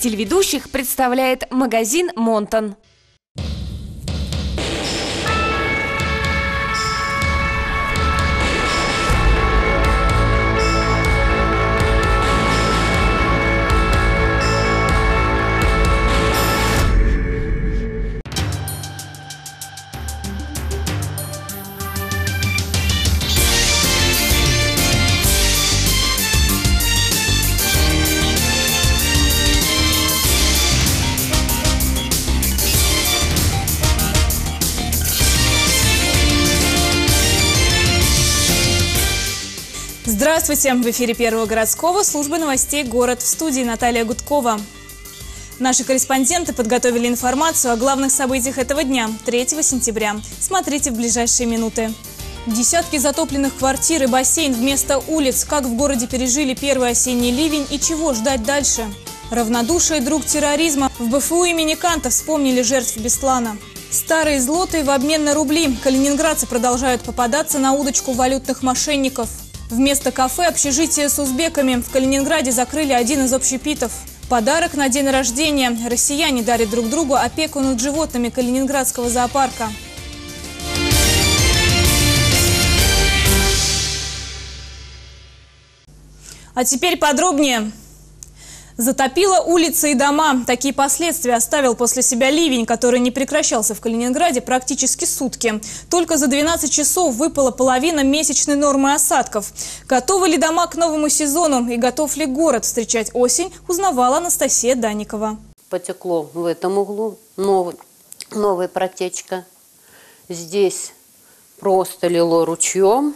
Телеведущих представляет магазин «Монтон». Здравствуйте! В эфире Первого городского службы новостей «Город» в студии Наталья Гудкова. Наши корреспонденты подготовили информацию о главных событиях этого дня, 3 сентября. Смотрите в ближайшие минуты. Десятки затопленных квартир и бассейн вместо улиц. Как в городе пережили первый осенний ливень и чего ждать дальше? Равнодушие друг терроризма. В БФУ имени Канта вспомнили жертв Беслана. Старые злоты в обмен на рубли. Калининградцы продолжают попадаться на удочку валютных мошенников. Вместо кафе общежитие с узбеками. В Калининграде закрыли один из общепитов. Подарок на день рождения. Россияне дарят друг другу опеку над животными Калининградского зоопарка. А теперь подробнее. Затопило улицы и дома. Такие последствия оставил после себя ливень, который не прекращался в Калининграде практически сутки. Только за 12 часов выпала половина месячной нормы осадков. Готовы ли дома к новому сезону и готов ли город встречать осень, узнавала Анастасия Даникова. Потекло в этом углу новый, новая протечка. Здесь просто лило ручьем.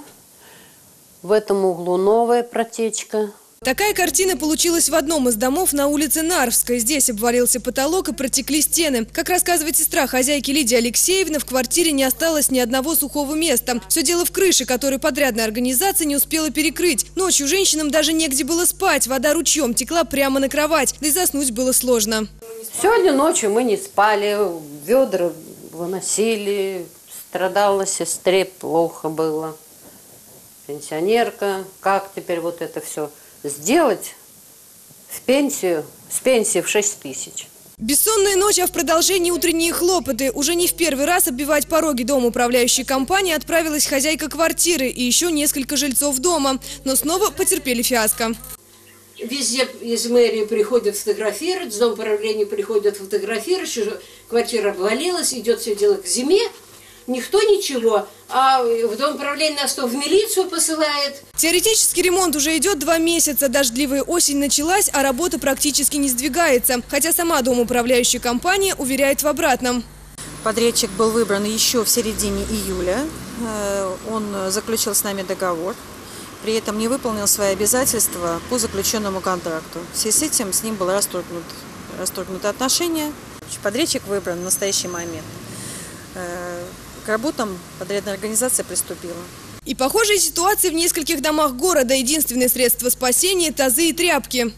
В этом углу новая протечка. Такая картина получилась в одном из домов на улице Нарвской. Здесь обвалился потолок и протекли стены. Как рассказывает сестра хозяйки Лидия Алексеевна, в квартире не осталось ни одного сухого места. Все дело в крыше, которую подрядная организация не успела перекрыть. Ночью женщинам даже негде было спать. Вода ручьем текла прямо на кровать. Да и заснуть было сложно. Сегодня ночью мы не спали, ведра выносили, страдала сестре, плохо было. Пенсионерка, как теперь вот это все сделать в пенсию, с пенсии в 6 тысяч. Бессонная ночь, а в продолжении утренние хлопоты. Уже не в первый раз оббивать пороги дома управляющей компании отправилась хозяйка квартиры и еще несколько жильцов дома. Но снова потерпели фиаско. Везде из мэрии приходят фотографировать, с дома управления приходят фотографировать, что квартира обвалилась, идет все дело к зиме, никто ничего, а в дом управления нас то в милицию посылает. Теоретический ремонт уже идет два месяца. Дождливая осень началась, а работа практически не сдвигается. Хотя сама дом управляющая компания уверяет в обратном. Подрядчик был выбран еще в середине июля. Э, он заключил с нами договор. При этом не выполнил свои обязательства по заключенному контракту. В связи с этим с ним было расторгнут, расторгнуто отношения. Подрядчик выбран в настоящий момент. К работам подрядная организация приступила. И похожие ситуации в нескольких домах города. Единственное средство спасения – тазы и тряпки.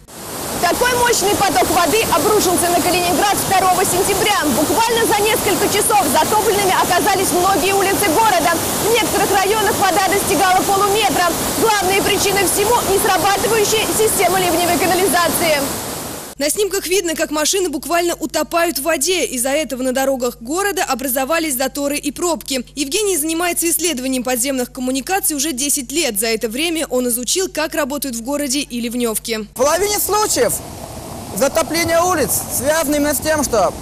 Такой мощный поток воды обрушился на Калининград 2 сентября. Буквально за несколько часов затопленными оказались многие улицы города. В некоторых районах вода достигала полуметра. Главные причины всему – не срабатывающая система ливневой канализации. На снимках видно, как машины буквально утопают в воде. Из-за этого на дорогах города образовались заторы и пробки. Евгений занимается исследованием подземных коммуникаций уже 10 лет. За это время он изучил, как работают в городе и ливневки. В половине случаев затопление улиц связано именно с тем, что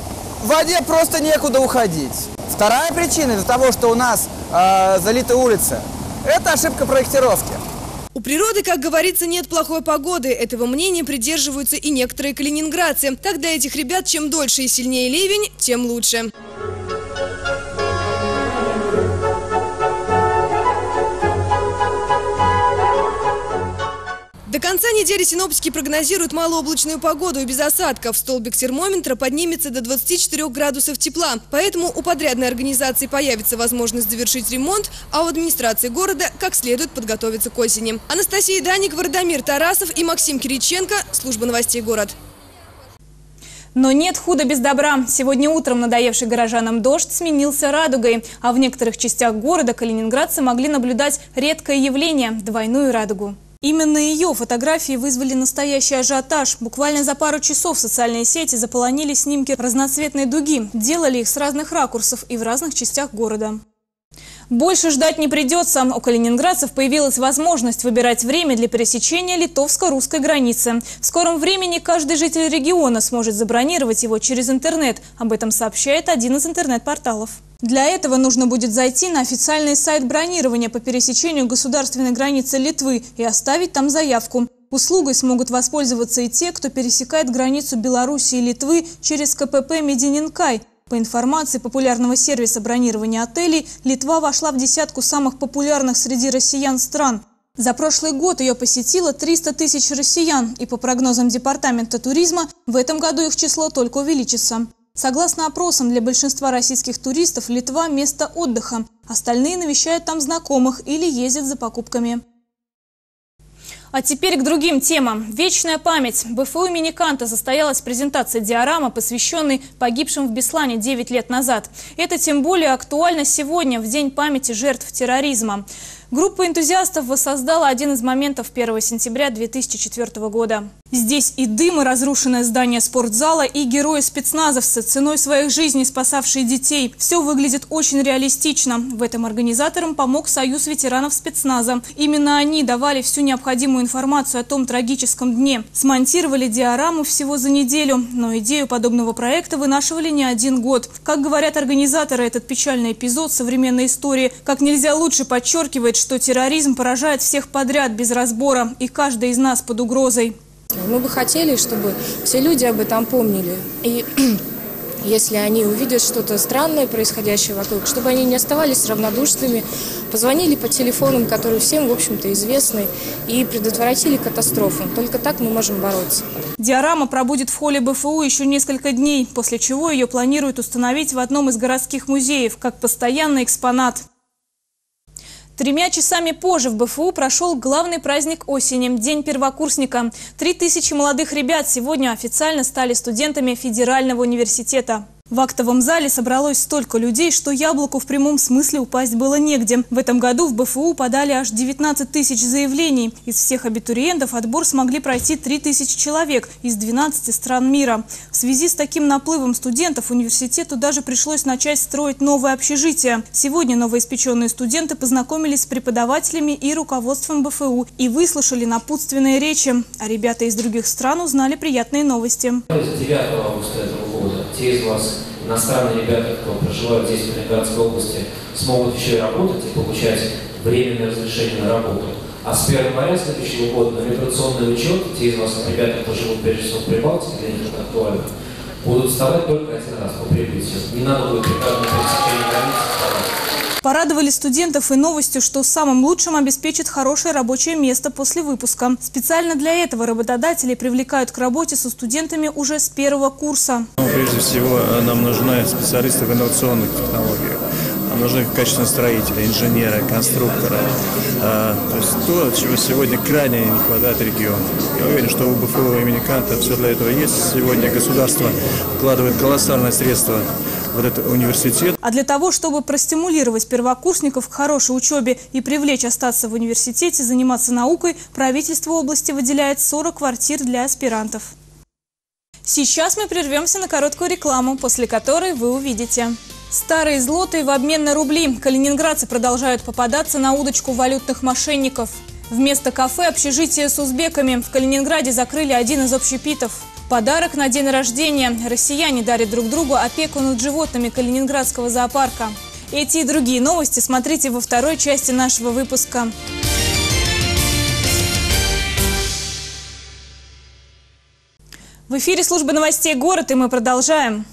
в воде просто некуда уходить. Вторая причина из-за того, что у нас э, залиты улицы, это ошибка проектировки. У природы, как говорится, нет плохой погоды. Этого мнения придерживаются и некоторые калининградцы. Так для этих ребят чем дольше и сильнее ливень, тем лучше. Конца недели синоптики прогнозируют малооблачную погоду и без осадков. Столбик термометра поднимется до 24 градусов тепла. Поэтому у подрядной организации появится возможность завершить ремонт, а у администрации города как следует подготовиться к осени. Анастасия Даник, Вардамир Тарасов и Максим Кириченко. Служба новостей «Город». Но нет худа без добра. Сегодня утром надоевший горожанам дождь сменился радугой. А в некоторых частях города калининградцы могли наблюдать редкое явление – двойную радугу. Именно ее фотографии вызвали настоящий ажиотаж. Буквально за пару часов социальные сети заполонили снимки разноцветной дуги. Делали их с разных ракурсов и в разных частях города. Больше ждать не придется. У калининградцев появилась возможность выбирать время для пересечения литовско-русской границы. В скором времени каждый житель региона сможет забронировать его через интернет. Об этом сообщает один из интернет-порталов. Для этого нужно будет зайти на официальный сайт бронирования по пересечению государственной границы Литвы и оставить там заявку. Услугой смогут воспользоваться и те, кто пересекает границу Беларуси и Литвы через КПП «Медининкай». По информации популярного сервиса бронирования отелей, Литва вошла в десятку самых популярных среди россиян стран. За прошлый год ее посетило 300 тысяч россиян, и по прогнозам Департамента туризма, в этом году их число только увеличится. Согласно опросам, для большинства российских туристов Литва – место отдыха. Остальные навещают там знакомых или ездят за покупками. А теперь к другим темам. Вечная память. БФУ имени Канта состоялась презентация диорама, посвященной погибшим в Беслане 9 лет назад. Это тем более актуально сегодня, в День памяти жертв терроризма. Группа энтузиастов воссоздала один из моментов 1 сентября 2004 года. Здесь и дым, и разрушенное здание спортзала, и герои-спецназовцы, ценой своих жизней спасавшие детей. Все выглядит очень реалистично. В этом организаторам помог Союз ветеранов спецназа. Именно они давали всю необходимую информацию о том трагическом дне. Смонтировали диораму всего за неделю, но идею подобного проекта вынашивали не один год. Как говорят организаторы, этот печальный эпизод современной истории как нельзя лучше подчеркивает, что терроризм поражает всех подряд без разбора, и каждый из нас под угрозой. Мы бы хотели, чтобы все люди об этом помнили. И если они увидят что-то странное, происходящее вокруг, чтобы они не оставались равнодушными, позвонили по телефонам, которые всем, в общем-то, известны, и предотвратили катастрофу. Только так мы можем бороться. Диорама пробудет в холле БФУ еще несколько дней, после чего ее планируют установить в одном из городских музеев, как постоянный экспонат. Тремя часами позже в БФУ прошел главный праздник осени – День первокурсника. Три тысячи молодых ребят сегодня официально стали студентами Федерального университета. В актовом зале собралось столько людей, что яблоку в прямом смысле упасть было негде. В этом году в БФУ подали аж 19 тысяч заявлений. Из всех абитуриентов отбор смогли пройти 3 тысячи человек из 12 стран мира. В связи с таким наплывом студентов университету даже пришлось начать строить новое общежитие. Сегодня новоиспеченные студенты познакомились с преподавателями и руководством БФУ и выслушали напутственные речи. А ребята из других стран узнали приятные новости. 9 августа этого те из вас, иностранные ребята, кто проживают здесь, в Калининградской области, смогут еще и работать и получать временное разрешение на работу. А с 1 января следующего года на миграционный учет, те из вас, ребята, кто живут прежде всего в Прибалтике, для них это актуально, будут вставать только один раз по прибытию. Не надо будет при каждом границы вставать. Порадовали студентов и новостью, что самым лучшим обеспечит хорошее рабочее место после выпуска. Специально для этого работодатели привлекают к работе со студентами уже с первого курса. Ну, прежде всего, нам нужны специалисты в инновационных технологиях. Нам нужны качественные строители, инженеры, конструкторы. А, то есть то, чего сегодня крайне не хватает региону. Я уверен, что у БФУ имени Канта все для этого есть. Сегодня государство вкладывает колоссальные средства в этот университет. А для того, чтобы простимулировать первокурсников к хорошей учебе и привлечь остаться в университете, заниматься наукой, правительство области выделяет 40 квартир для аспирантов. Сейчас мы прервемся на короткую рекламу, после которой вы увидите. Старые злоты в обмен на рубли. Калининградцы продолжают попадаться на удочку валютных мошенников. Вместо кафе общежитие с узбеками. В Калининграде закрыли один из общепитов. Подарок на день рождения. Россияне дарят друг другу опеку над животными Калининградского зоопарка. Эти и другие новости смотрите во второй части нашего выпуска. В эфире служба новостей «Город» и мы продолжаем.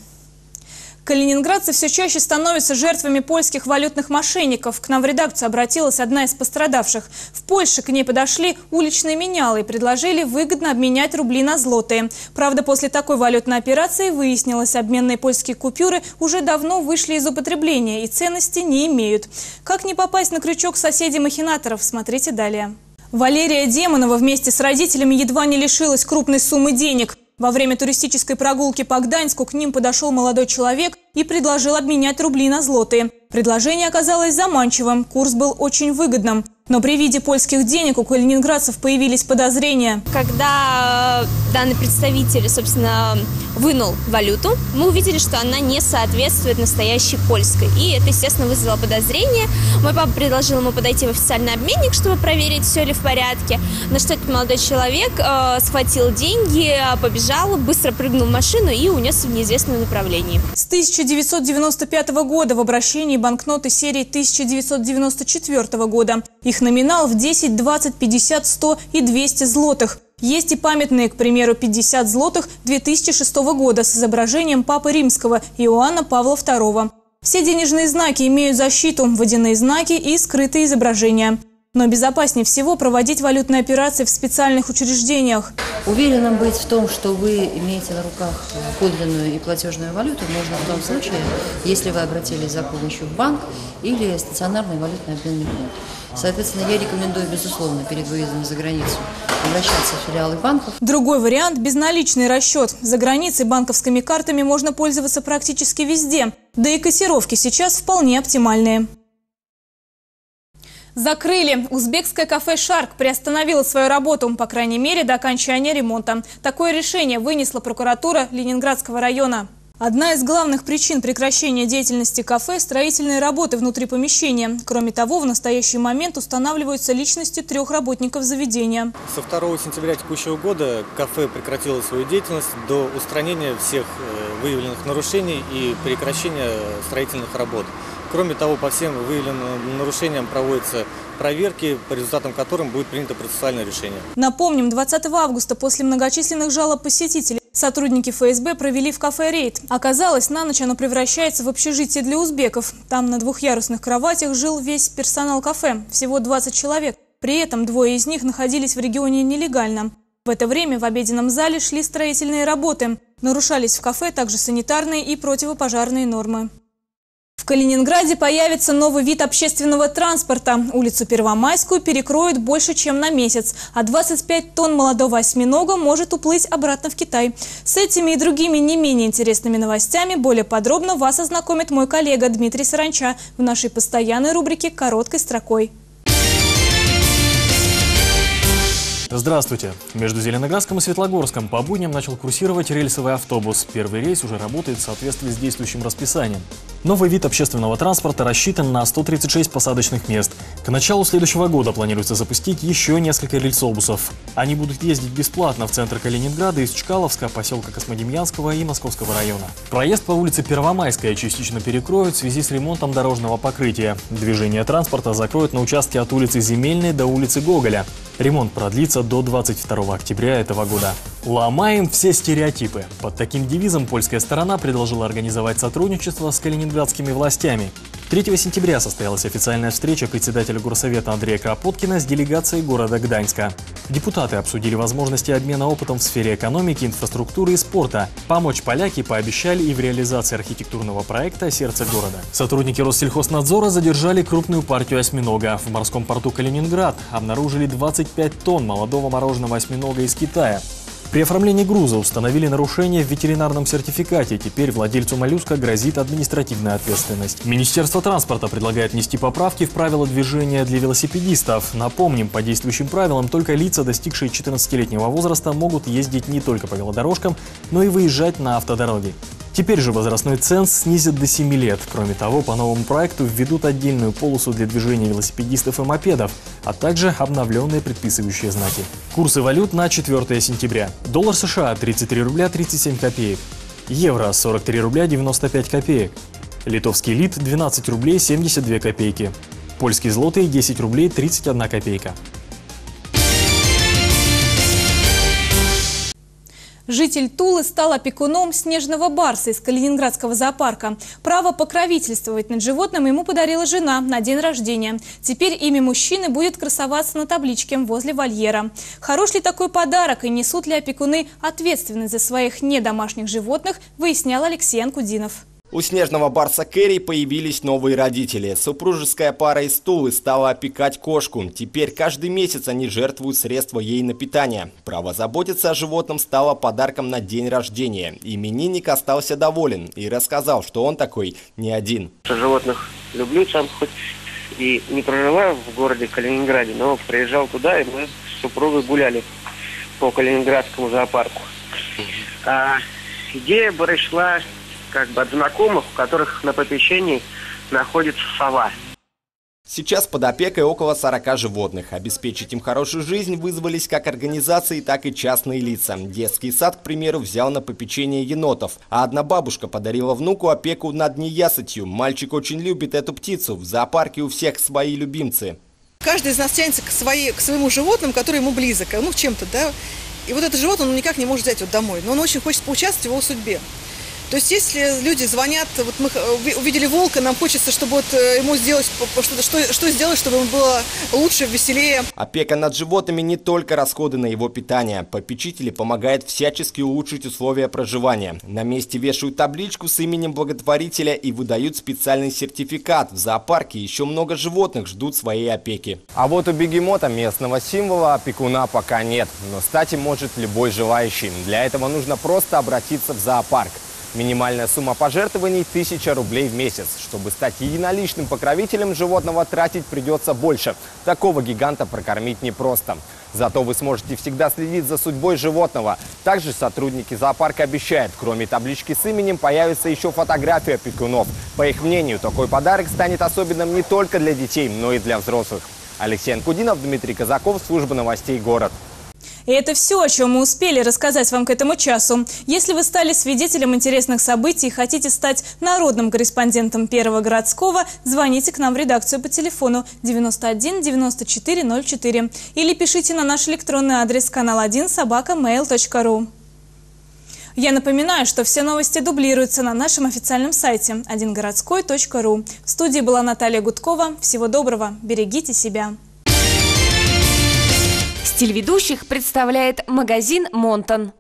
Калининградцы все чаще становятся жертвами польских валютных мошенников. К нам в редакцию обратилась одна из пострадавших. В Польше к ней подошли уличные менялы и предложили выгодно обменять рубли на злотые. Правда, после такой валютной операции выяснилось, обменные польские купюры уже давно вышли из употребления и ценности не имеют. Как не попасть на крючок соседей-махинаторов, смотрите далее. Валерия Демонова вместе с родителями едва не лишилась крупной суммы денег. Во время туристической прогулки по Гданьску к ним подошел молодой человек и предложил обменять рубли на злотые. Предложение оказалось заманчивым, курс был очень выгодным. Но при виде польских денег у калининградцев появились подозрения. Когда э, данный представитель, собственно, вынул валюту, мы увидели, что она не соответствует настоящей польской. И это, естественно, вызвало подозрение. Мой папа предложил ему подойти в официальный обменник, чтобы проверить, все ли в порядке. На что этот молодой человек э, схватил деньги, побежал, быстро прыгнул в машину и унес в неизвестном направлении. С 1995 года в обращении банкноты серии 1994 года. Их номинал в 10, 20, 50, 100 и 200 злотых. Есть и памятные, к примеру, 50 злотых 2006 года с изображением Папы Римского Иоанна Павла II. Все денежные знаки имеют защиту, водяные знаки и скрытые изображения. Но безопаснее всего проводить валютные операции в специальных учреждениях. Уверенным быть в том, что вы имеете на руках подлинную и платежную валюту, можно в том случае, если вы обратились за помощью в банк или стационарный валютный обменный пункт. Соответственно, я рекомендую, безусловно, перед выездом за границу обращаться в филиалы банков. Другой вариант – безналичный расчет. За границей банковскими картами можно пользоваться практически везде. Да и кассировки сейчас вполне оптимальные. Закрыли. Узбекское кафе «Шарк» приостановило свою работу, по крайней мере, до окончания ремонта. Такое решение вынесла прокуратура Ленинградского района. Одна из главных причин прекращения деятельности кафе – строительные работы внутри помещения. Кроме того, в настоящий момент устанавливаются личности трех работников заведения. Со 2 сентября текущего года кафе прекратило свою деятельность до устранения всех э, выявленных нарушений и прекращения строительных работ. Кроме того, по всем выявленным нарушениям проводятся проверки, по результатам которым будет принято процессуальное решение. Напомним, 20 августа после многочисленных жалоб посетителей Сотрудники ФСБ провели в кафе рейд. Оказалось, на ночь оно превращается в общежитие для узбеков. Там на двухъярусных кроватях жил весь персонал кафе, всего 20 человек. При этом двое из них находились в регионе нелегально. В это время в обеденном зале шли строительные работы. Нарушались в кафе также санитарные и противопожарные нормы. Калининграде появится новый вид общественного транспорта. Улицу Первомайскую перекроют больше, чем на месяц, а 25 тонн молодого осьминога может уплыть обратно в Китай. С этими и другими не менее интересными новостями более подробно вас ознакомит мой коллега Дмитрий Саранча в нашей постоянной рубрике «Короткой строкой». Здравствуйте! Между Зеленоградском и Светлогорском по будням начал курсировать рельсовый автобус. Первый рейс уже работает в соответствии с действующим расписанием. Новый вид общественного транспорта рассчитан на 136 посадочных мест. К началу следующего года планируется запустить еще несколько рельсобусов. Они будут ездить бесплатно в центр Калининграда из Чкаловска, поселка Космодемьянского и Московского района. Проезд по улице Первомайская частично перекроют в связи с ремонтом дорожного покрытия. Движение транспорта закроют на участке от улицы Земельной до улицы Гоголя. Ремонт продлится до 22 октября этого года. Ломаем все стереотипы. Под таким девизом польская сторона предложила организовать сотрудничество с калининградскими властями. 3 сентября состоялась официальная встреча председателя горсовета Андрея Кропоткина с делегацией города Гданьска. Депутаты обсудили возможности обмена опытом в сфере экономики, инфраструктуры и спорта. Помочь поляки пообещали и в реализации архитектурного проекта «Сердце города». Сотрудники Россельхознадзора задержали крупную партию осьминога. В морском порту Калининград обнаружили 25 тонн молодого мороженого осьминога из Китая. При оформлении груза установили нарушение в ветеринарном сертификате. Теперь владельцу моллюска грозит административная ответственность. Министерство транспорта предлагает внести поправки в правила движения для велосипедистов. Напомним, по действующим правилам только лица, достигшие 14-летнего возраста, могут ездить не только по велодорожкам, но и выезжать на автодороги. Теперь же возрастной ценз снизят до 7 лет. Кроме того, по новому проекту введут отдельную полосу для движения велосипедистов и мопедов, а также обновленные предписывающие знаки. Курсы валют на 4 сентября. Доллар США 33 рубля 37 копеек. Евро 43 рубля 95 копеек. Литовский лит 12 рублей 72 копейки. Польский злотый 10 рублей 31 копейка. Житель Тулы стал опекуном снежного барса из Калининградского зоопарка. Право покровительствовать над животным ему подарила жена на день рождения. Теперь имя мужчины будет красоваться на табличке возле вольера. Хорош ли такой подарок и несут ли опекуны ответственность за своих недомашних животных, выяснял Алексей Анкудинов. У снежного барса Кэрри появились новые родители. Супружеская пара из Тулы стала опекать кошку. Теперь каждый месяц они жертвуют средства ей на питание. Право заботиться о животном стало подарком на день рождения. Именинник остался доволен и рассказал, что он такой не один. Животных люблю, сам хоть и не проживаю в городе Калининграде, но приезжал туда, и мы с супругой гуляли по Калининградскому зоопарку. А, идея пришла как бы от знакомых, у которых на попечении находится сова. Сейчас под опекой около 40 животных. Обеспечить им хорошую жизнь вызвались как организации, так и частные лица. Детский сад, к примеру, взял на попечение енотов, а одна бабушка подарила внуку опеку над неясытью. Мальчик очень любит эту птицу. В зоопарке у всех свои любимцы. Каждый из нас тянется к, своей, к своему животному, который ему близок, ну, чем-то, да. И вот это животное он никак не может взять вот домой, но он очень хочет поучаствовать в его судьбе. То есть, если люди звонят, вот мы увидели волка, нам хочется, чтобы вот э, ему сделать что-то, что, что сделать, чтобы ему было лучше, веселее. Опека над животными не только расходы на его питание. Попечители помогают всячески улучшить условия проживания. На месте вешают табличку с именем благотворителя и выдают специальный сертификат. В зоопарке еще много животных ждут своей опеки. А вот у бегемота местного символа опекуна пока нет. Но стать им может любой желающий. Для этого нужно просто обратиться в зоопарк. Минимальная сумма пожертвований – 1000 рублей в месяц. Чтобы стать единоличным покровителем животного, тратить придется больше. Такого гиганта прокормить непросто. Зато вы сможете всегда следить за судьбой животного. Также сотрудники зоопарка обещают, кроме таблички с именем, появится еще фотография опекунов. По их мнению, такой подарок станет особенным не только для детей, но и для взрослых. Алексей Анкудинов, Дмитрий Казаков, служба новостей «Город». И это все, о чем мы успели рассказать вам к этому часу. Если вы стали свидетелем интересных событий и хотите стать народным корреспондентом Первого городского, звоните к нам в редакцию по телефону 91 94 04 или пишите на наш электронный адрес канал 1 собака mail.ru. Я напоминаю, что все новости дублируются на нашем официальном сайте одингородской.ру. В студии была Наталья Гудкова. Всего доброго. Берегите себя. Телеведущих представляет магазин «Монтон».